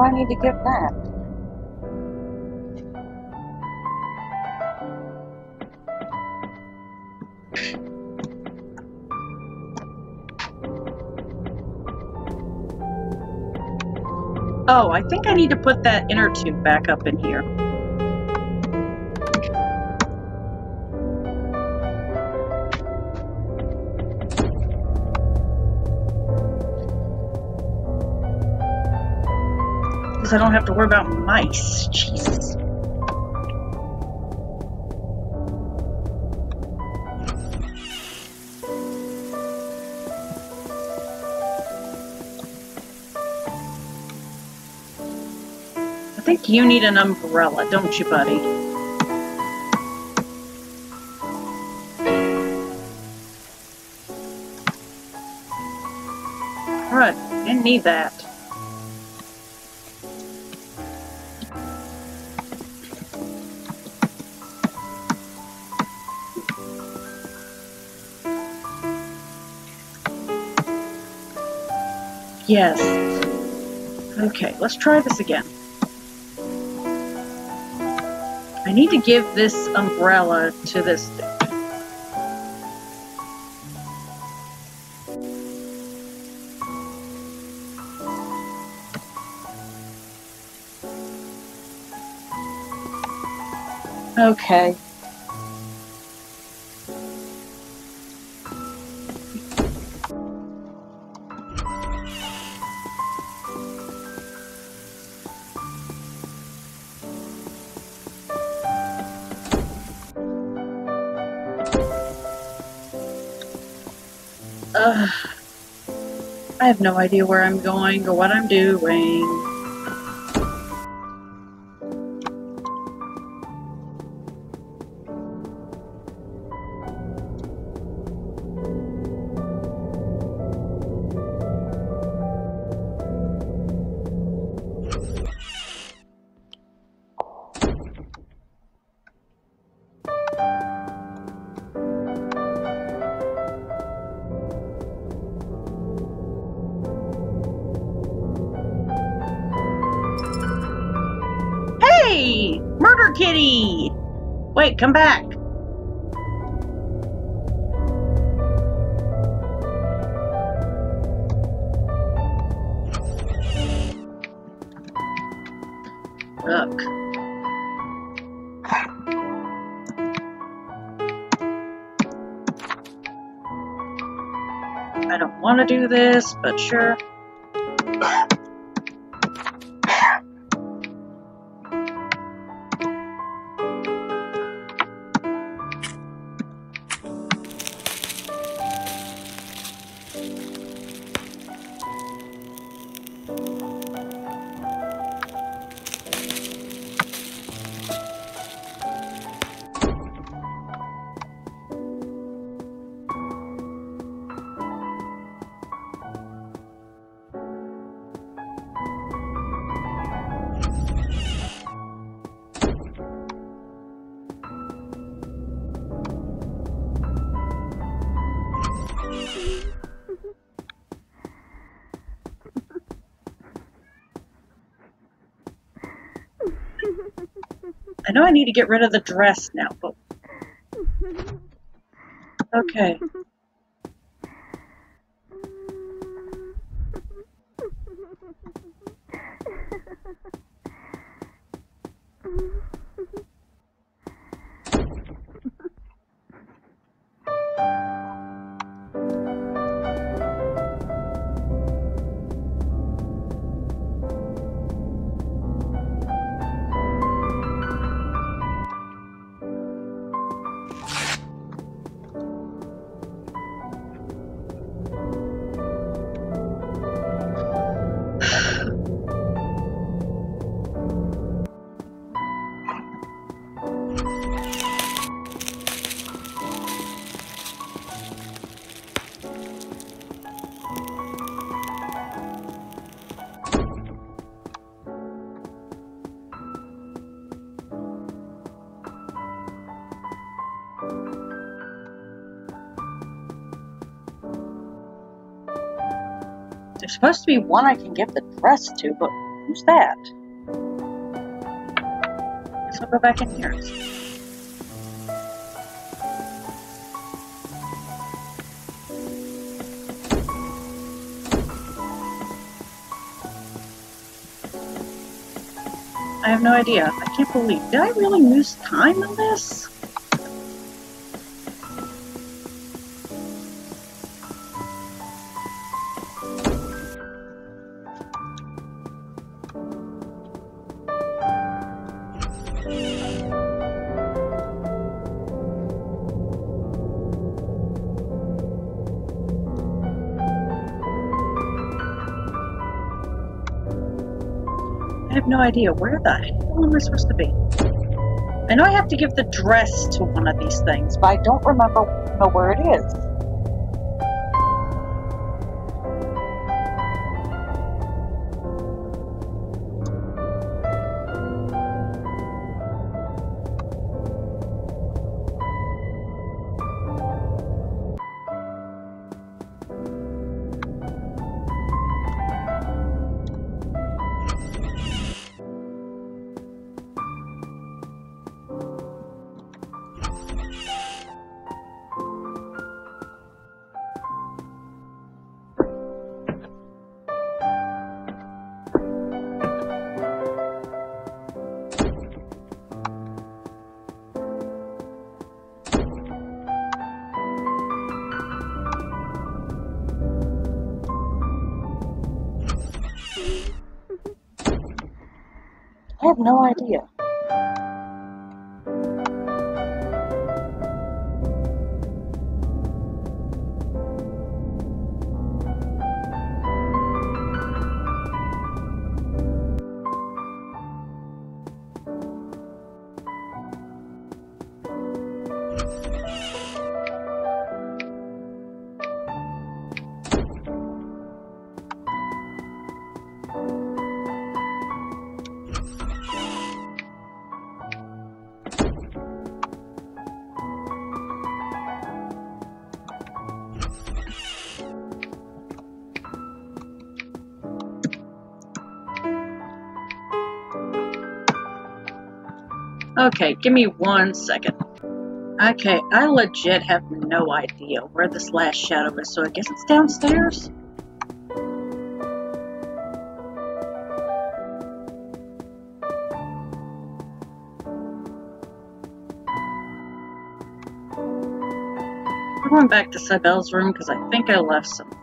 I need to give that? Oh, I think I need to put that inner tube back up in here. I don't have to worry about mice. Jesus. I think you need an umbrella, don't you, buddy? Right, didn't need that. Yes. Okay, let's try this again. I need to give this umbrella to this. Okay. I have no idea where I'm going or what I'm doing. Come back. Look. I don't want to do this, but sure. I know I need to get rid of the dress now, but okay. Supposed to be one I can give the dress to, but Who's that? Guess I'll go back in here. I have no idea. I can't believe. Did I really lose time on this? No idea. Where the hell am I supposed to be? I know I have to give the dress to one of these things, but I don't remember know where it is. No idea. Okay, give me one second. Okay, I legit have no idea where this last shadow is, so I guess it's downstairs? I'm going back to Cybele's room because I think I left some.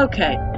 Okay.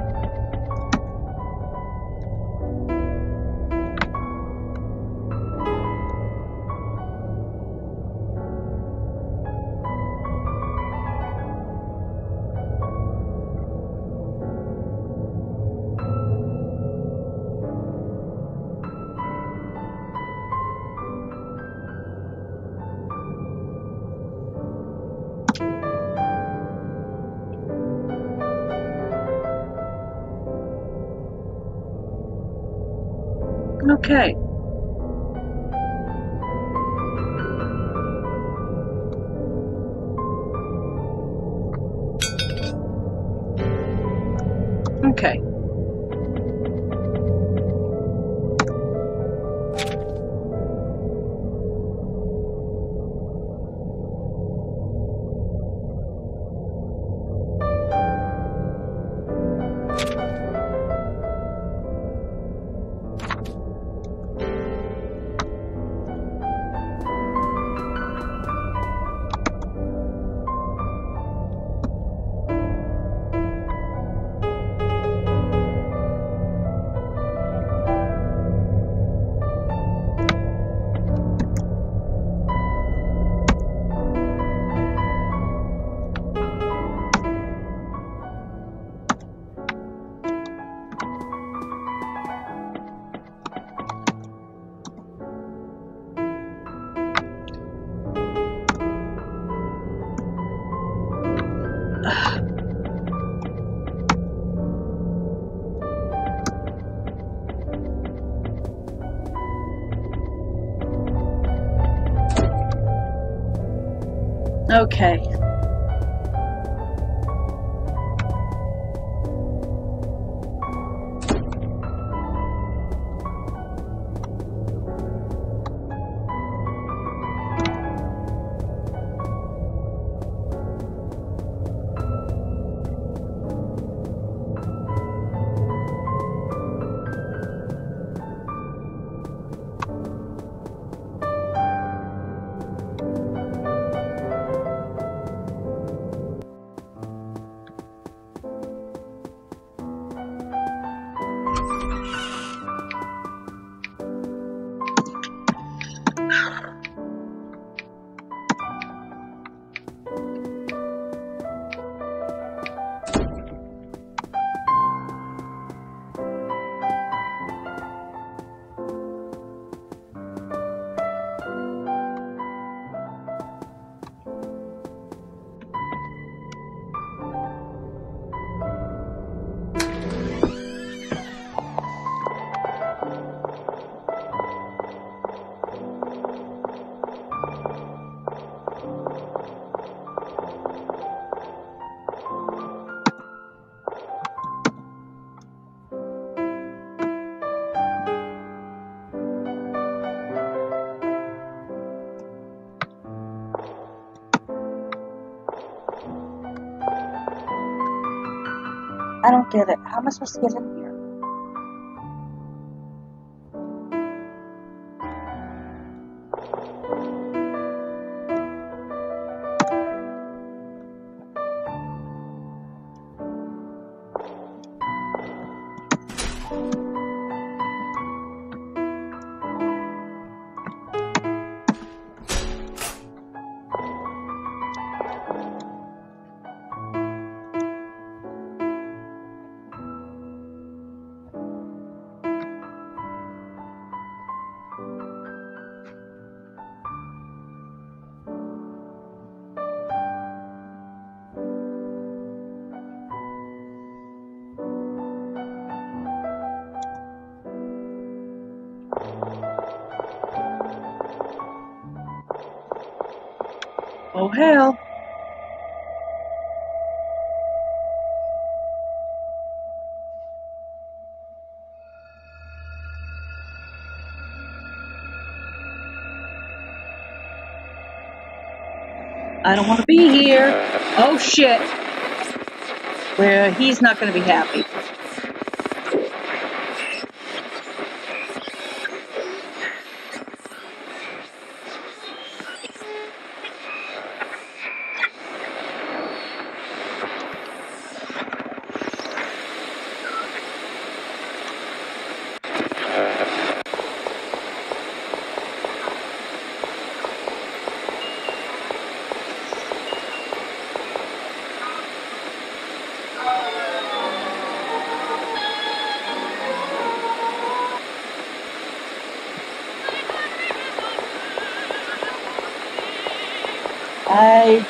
Okay. Okay. Don't get it. How am I supposed to get in here? Hell. I don't want to be here. Oh shit. Where he's not going to be happy.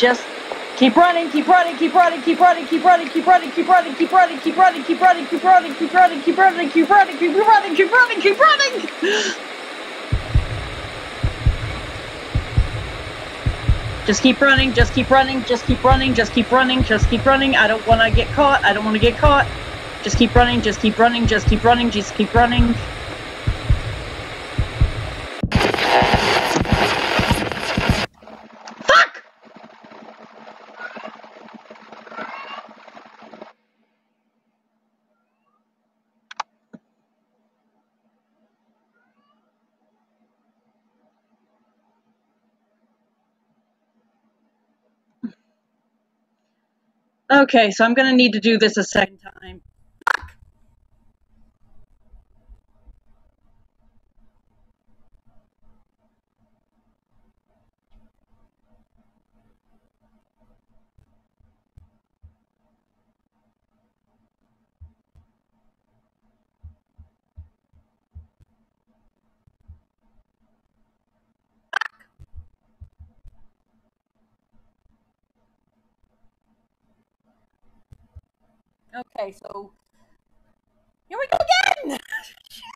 Just keep running, keep running, keep running, keep running, keep running, keep running, keep running, keep running, keep running, keep running, keep running, keep running, keep running, keep running, keep running, keep running, keep running. Just keep running, just keep running, just keep running, just keep running, just keep running. I don't want to get caught. I don't want to get caught. Just keep running, just keep running, just keep running, just keep running. Fuck! Okay, so I'm gonna need to do this a second time. Okay, so here we go again.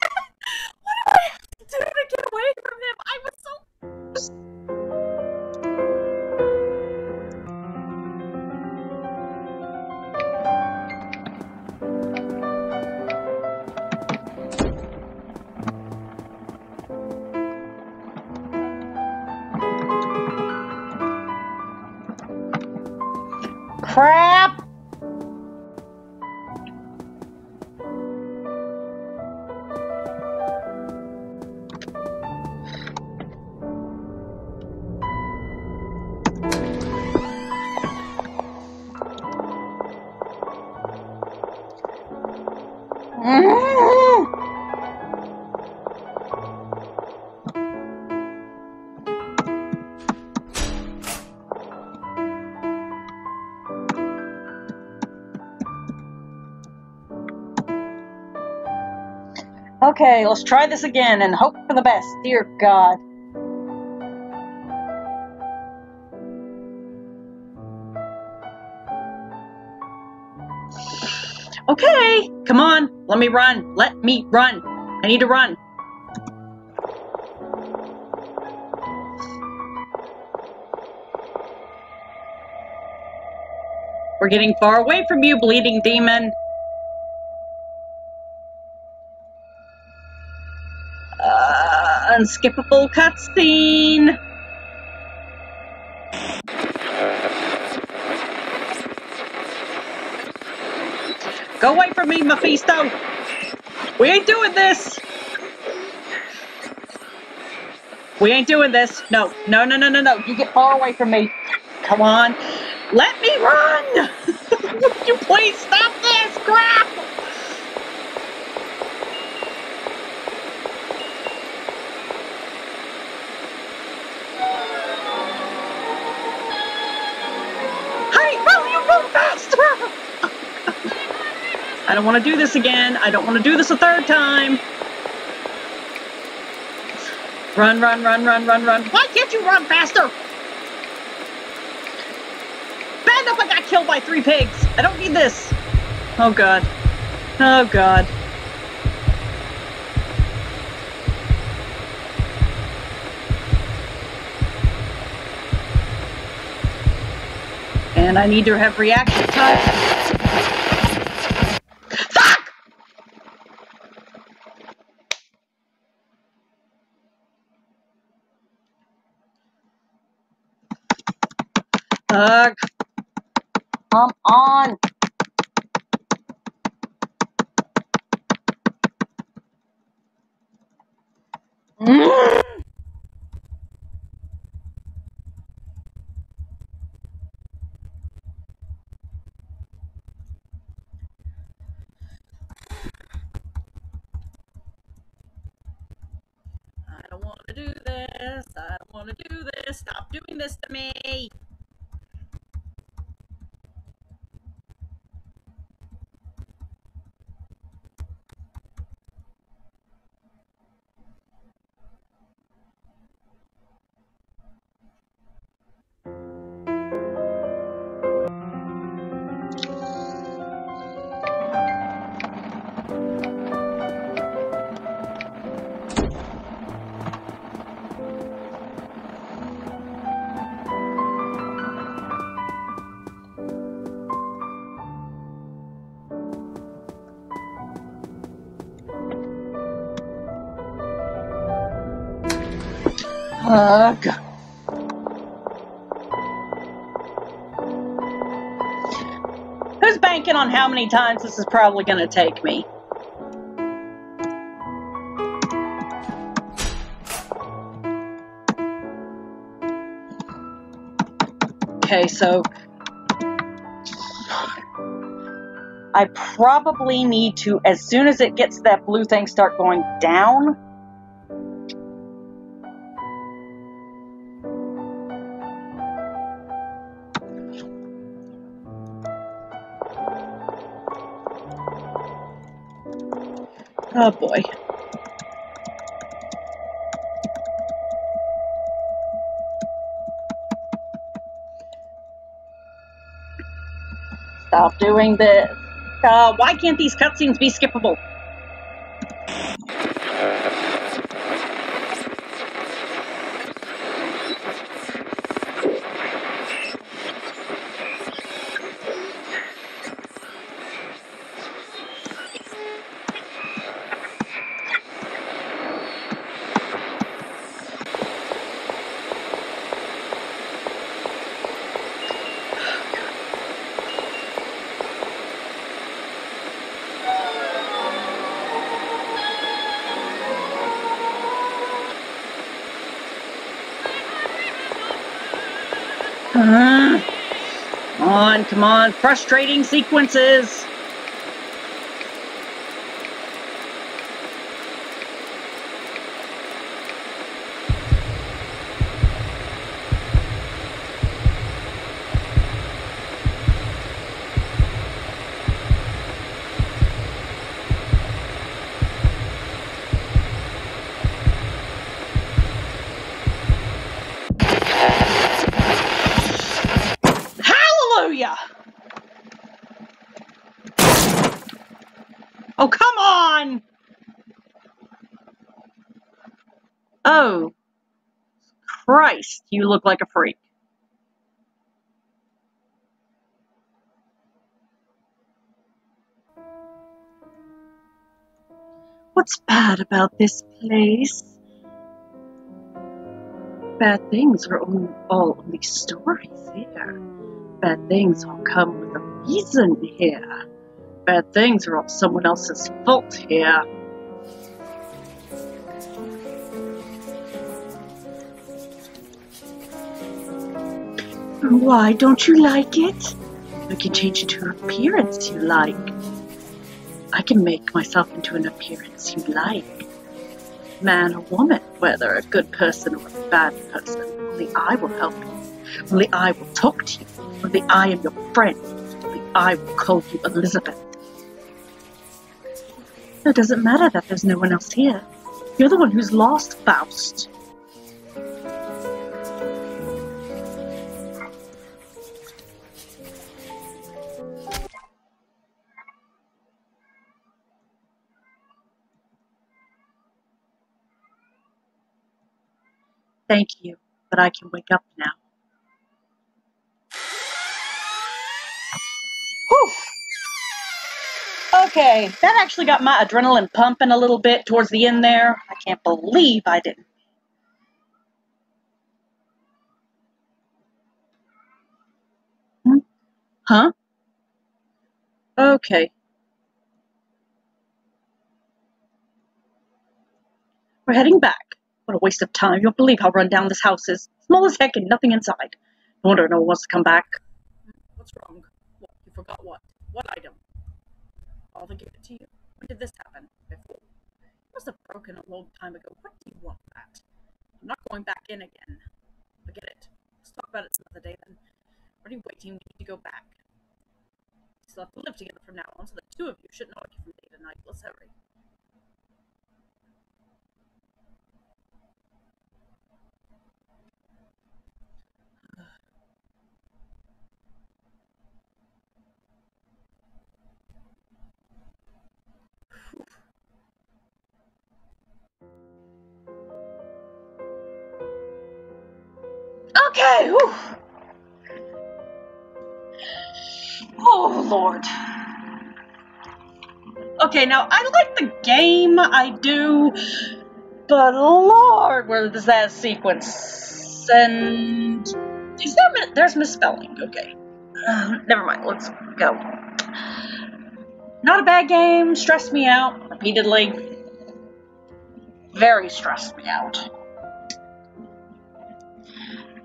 Okay, let's try this again and hope for the best. Dear God. Okay, come on, let me run. Let me run. I need to run. We're getting far away from you, bleeding demon. Uh, unskippable cutscene. Go away from me, Mephisto! We ain't doing this! We ain't doing this. No, no, no, no, no, no. You get far away from me. Come on. Let me run! You please stop this crap? I don't want to do this again. I don't want to do this a third time. Run, run, run, run, run, run. Why can't you run faster? Bad up, I got killed by three pigs. I don't need this. Oh, God. Oh, God. And I need to have reaction time. Ugh. Come on. Ugh. Who's banking on how many times this is probably going to take me? Okay, so I probably need to, as soon as it gets that blue thing, start going down. Oh boy. Stop doing this. Uh, why can't these cutscenes be skippable? On, come on. Frustrating sequences. Oh, come on! Oh. Christ, you look like a freak. What's bad about this place? Bad things are all, all only stories here. Bad things all come with a reason here. Bad things are all someone else's fault here. Why don't you like it? I can change into an appearance you like. I can make myself into an appearance you like. Man or woman, whether a good person or a bad person, only I will help you. Only I will talk to you. Only I am your friend. Only I will call you Elizabeth. It doesn't matter that there's no one else here. You're the one who's lost, Faust. Thank you, but I can wake up now. Okay, that actually got my adrenaline pumping a little bit towards the end there. I can't believe I didn't. Huh? Okay. We're heading back. What a waste of time. You won't believe how run down this house is. Small as heck and nothing inside. No wonder no one wants to come back. What's wrong? What? You forgot what? What item? I'll give it to you. When did this happen? Before? It must have broken a long time ago. What do you want that? I'm not going back in again. Forget it. Let's talk about it some other day then. What are you waiting? We need to go back. We still have to live together from now on, so the two of you shouldn't argue from day to night. Let's hurry. Okay. whew. Oh, Lord. Okay, now I like the game, I do, but Lord, where does that sequence? And is there there's misspelling? Okay, uh, never mind. Let's go. Not a bad game. Stressed me out repeatedly. Very stressed me out.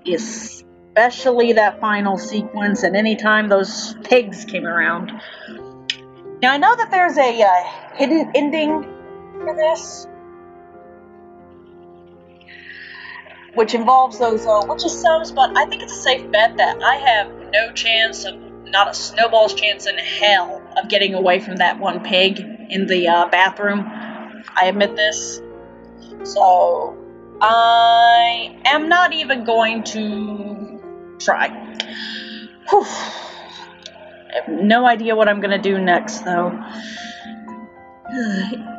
Especially that final sequence, and anytime those pigs came around. Now I know that there's a uh, hidden ending for this, which involves those uh, witches subs, but I think it's a safe bet that I have no chance of, not a snowball's chance in hell of getting away from that one pig in the uh, bathroom. I admit this. So I am not even going to try. Whew. I have no idea what I'm gonna do next, though.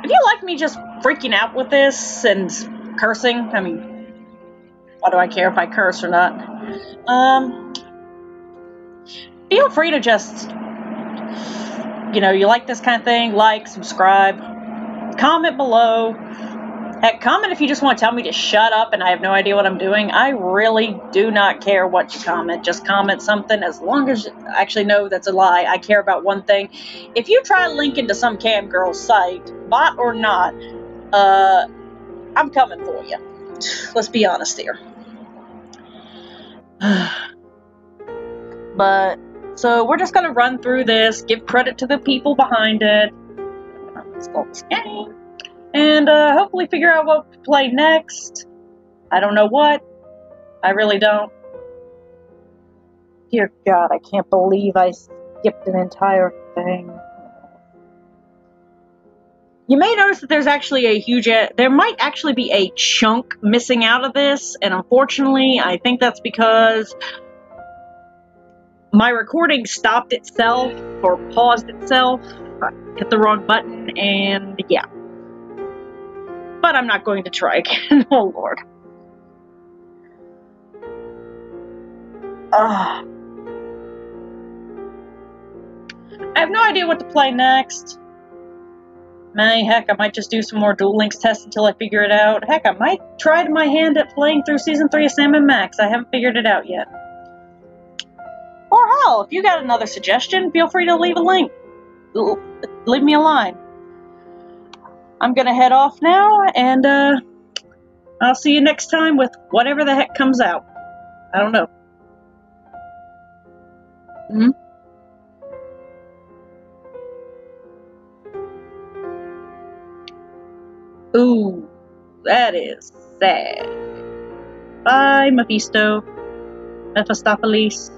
If you like me just freaking out with this and cursing, I mean, why do I care if I curse or not? Um, feel free to just, you know, you like this kind of thing, like, subscribe, comment below. Heck, comment if you just want to tell me to shut up and I have no idea what I'm doing. I really do not care what you comment. Just comment something as long as I actually no, that's a lie. I care about one thing. If you try linking to some cam girl site, bot or not, uh, I'm coming for you. Let's be honest here. But so we're just gonna run through this, give credit to the people behind it. Install this game. And uh, hopefully figure out what to play next. I don't know what. I really don't. Dear God, I can't believe I skipped an entire thing. You may notice that there's actually a huge, there might actually be a chunk missing out of this, and unfortunately, I think that's because my recording stopped itself or paused itself. I hit the wrong button, and yeah. But I'm not going to try again. oh lord. Ugh. I have no idea what to play next. May, heck, I might just do some more Duel Links tests until I figure it out. Heck, I might try my hand at playing through Season 3 of Sam and Max. I haven't figured it out yet. Or hell, if you got another suggestion, feel free to leave a link. Leave me a line. I'm gonna head off now, and uh, I'll see you next time with whatever the heck comes out. I don't know. Hmm? Ooh, that is sad. Bye, Mephisto. Mephistopheles.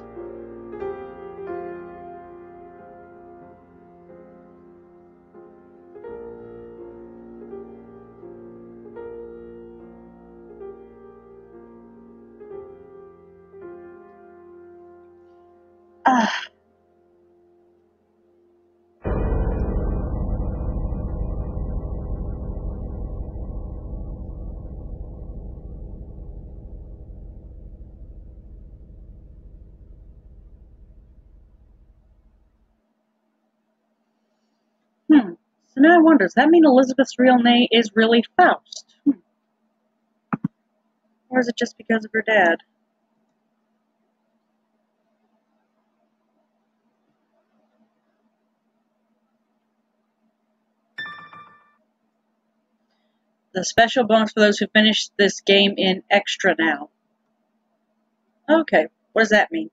Wonder, does that mean Elizabeth's real name is really Faust? Hmm. Or is it just because of her dad? The special bonus for those who finish this game in Extra now. Okay, what does that mean?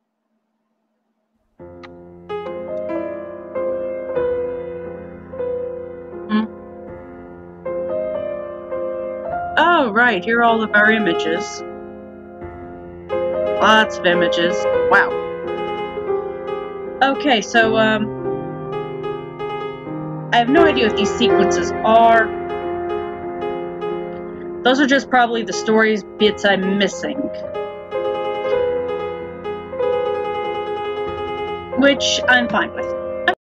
Oh, right, here are all of our images. Lots of images. Wow. Okay, so, um... I have no idea what these sequences are. Those are just probably the stories bits I'm missing. Which I'm fine with.